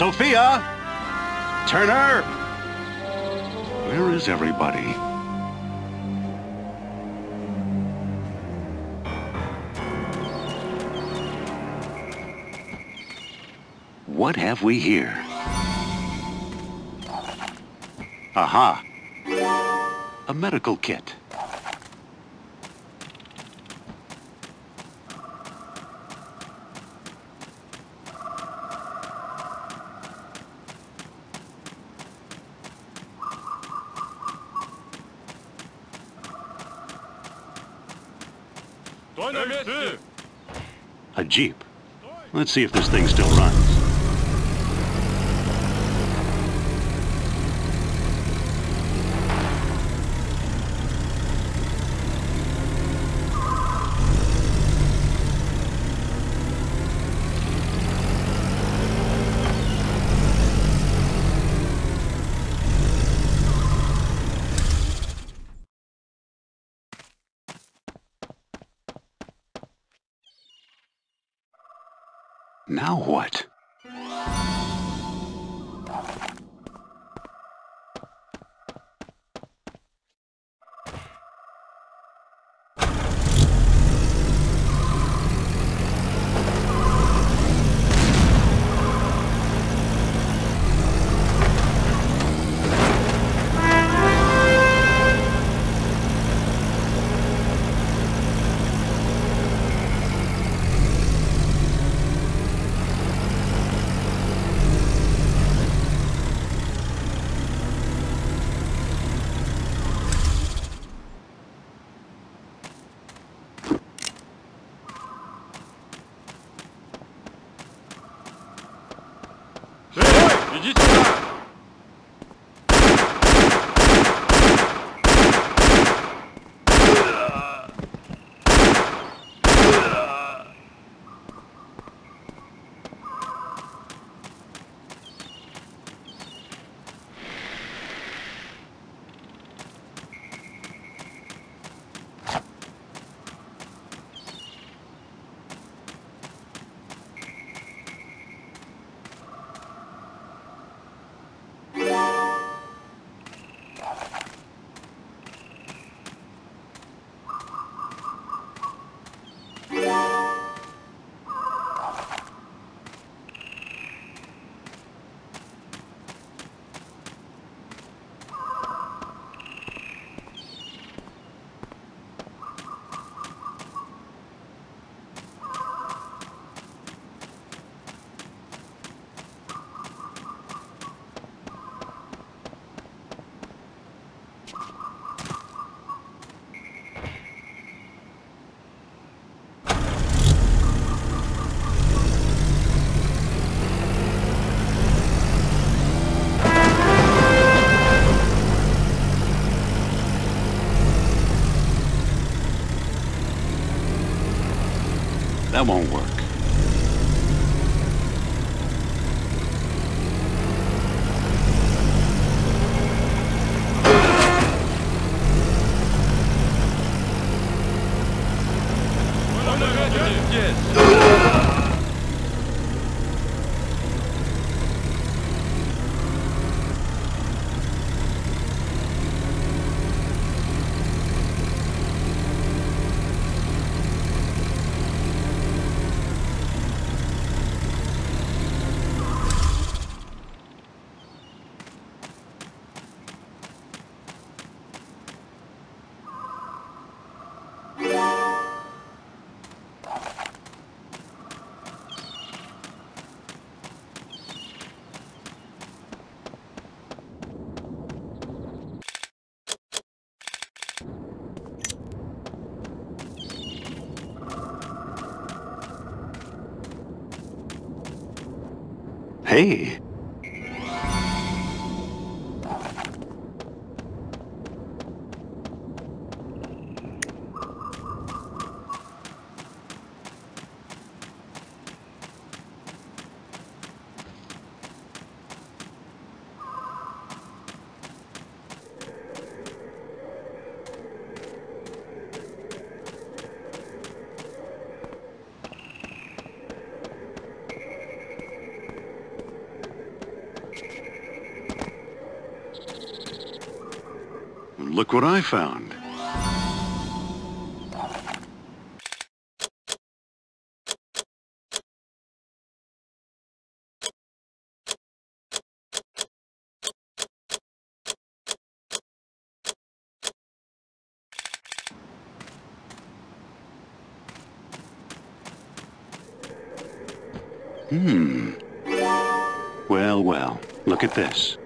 Sophia! Turner! Where is everybody? What have we here? Aha! A medical kit. A Jeep. Let's see if this thing still runs. Now what? Hey, Look what I found. Hmm. Well, well, look at this.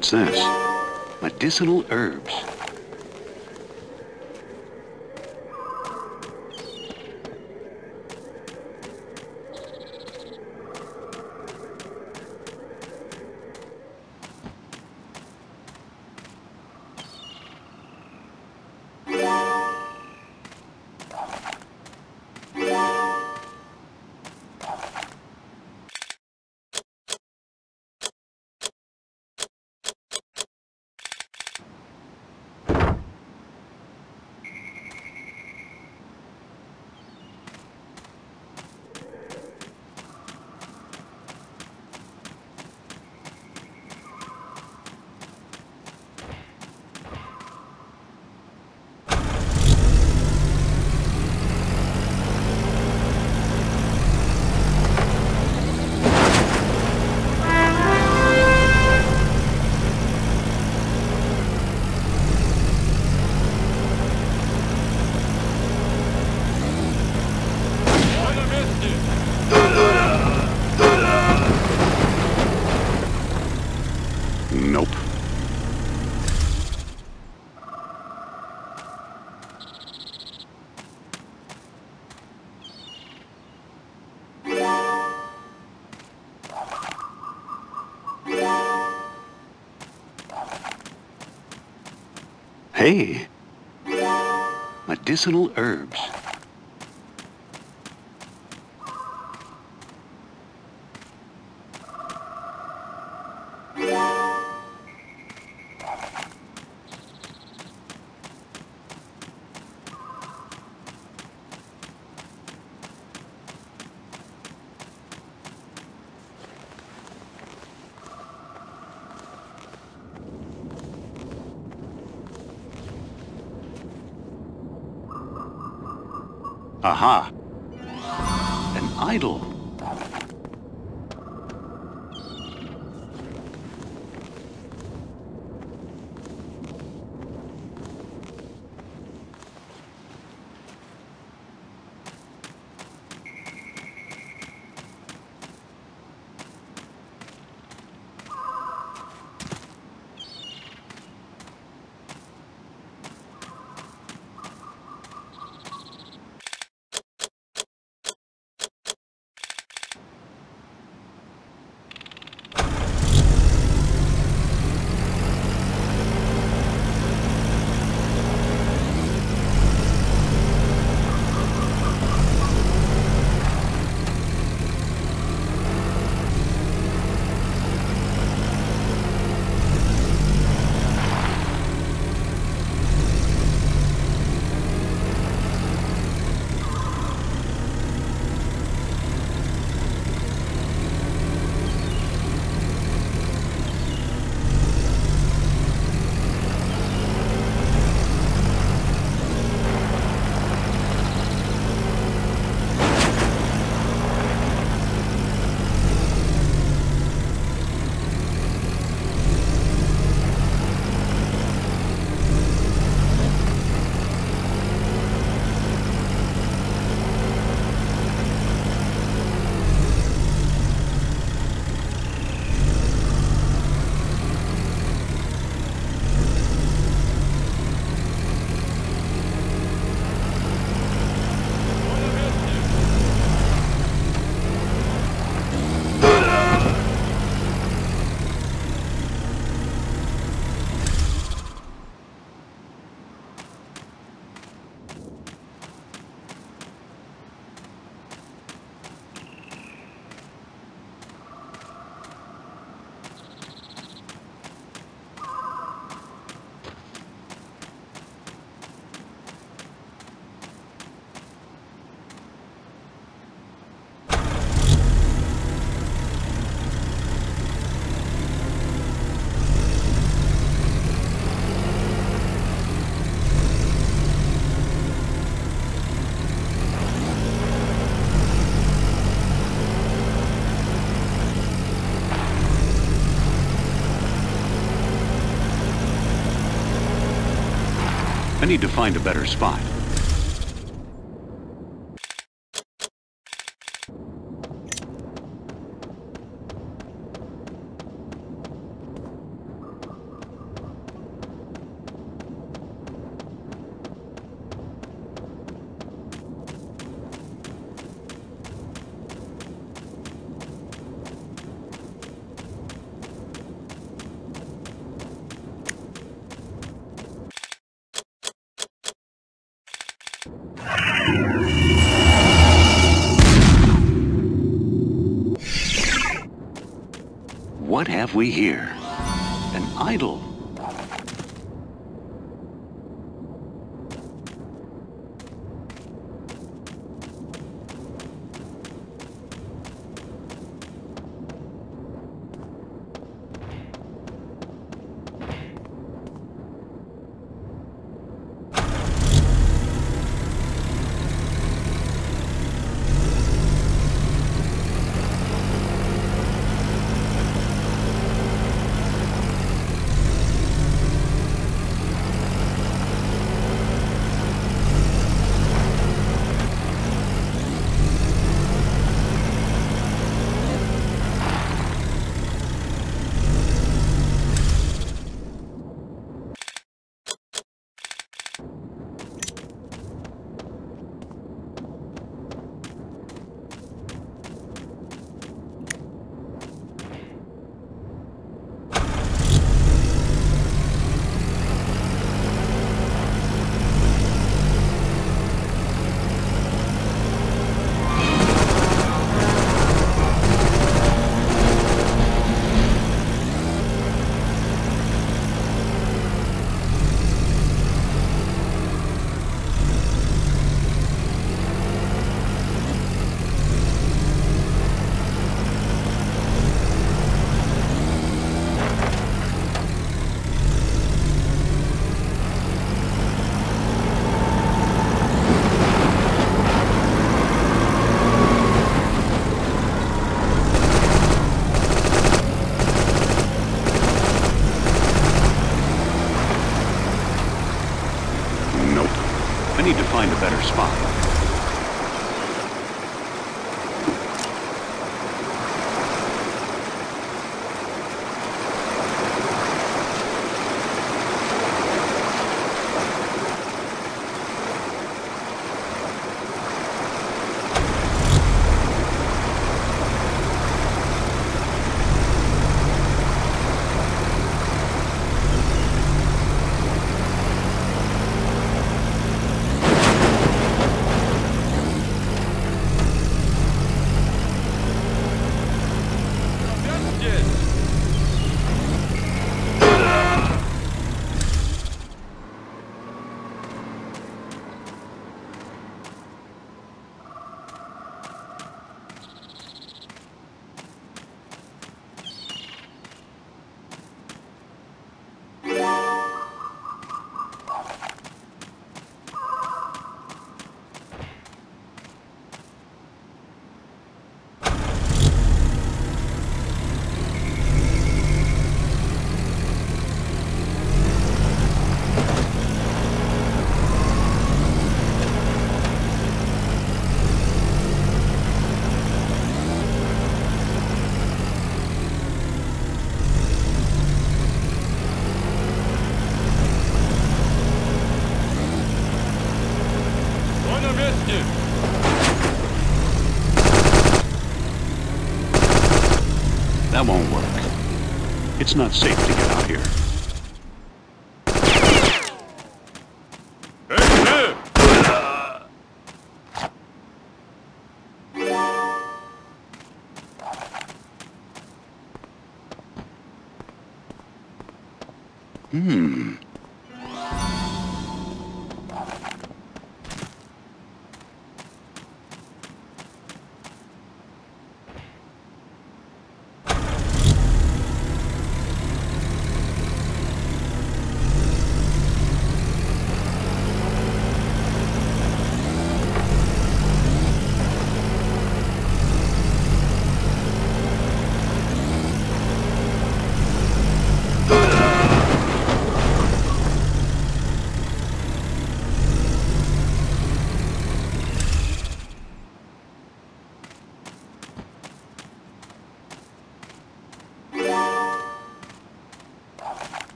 What's this? Medicinal herbs. Nope. Hey, medicinal herbs. Aha! An idol. Need to find a better spot. What have we here? An idol. Need to find a better spot. That won't work. It's not safe to get out here.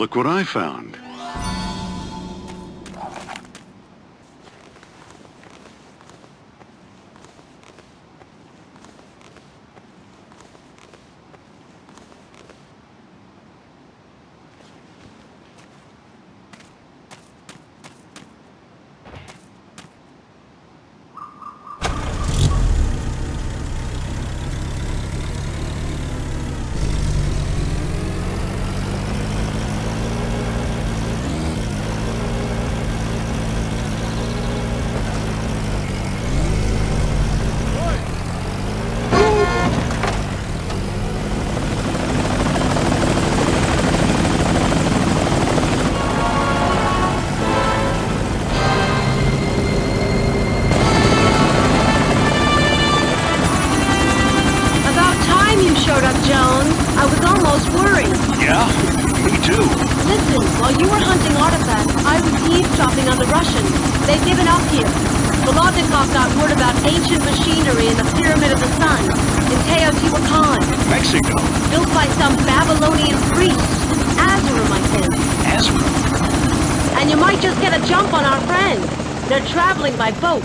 Look what I found. I was almost worried. Yeah? Me too. Listen, while you were hunting artifacts, I was eavesdropping on the Russians. They've given up here. Volodnikov got word about ancient machinery in the Pyramid of the Sun in Teotihuacan, Mexico. built by some Babylonian priest. Azerim, I think. Ezra. And you might just get a jump on our friends. They're traveling by boat.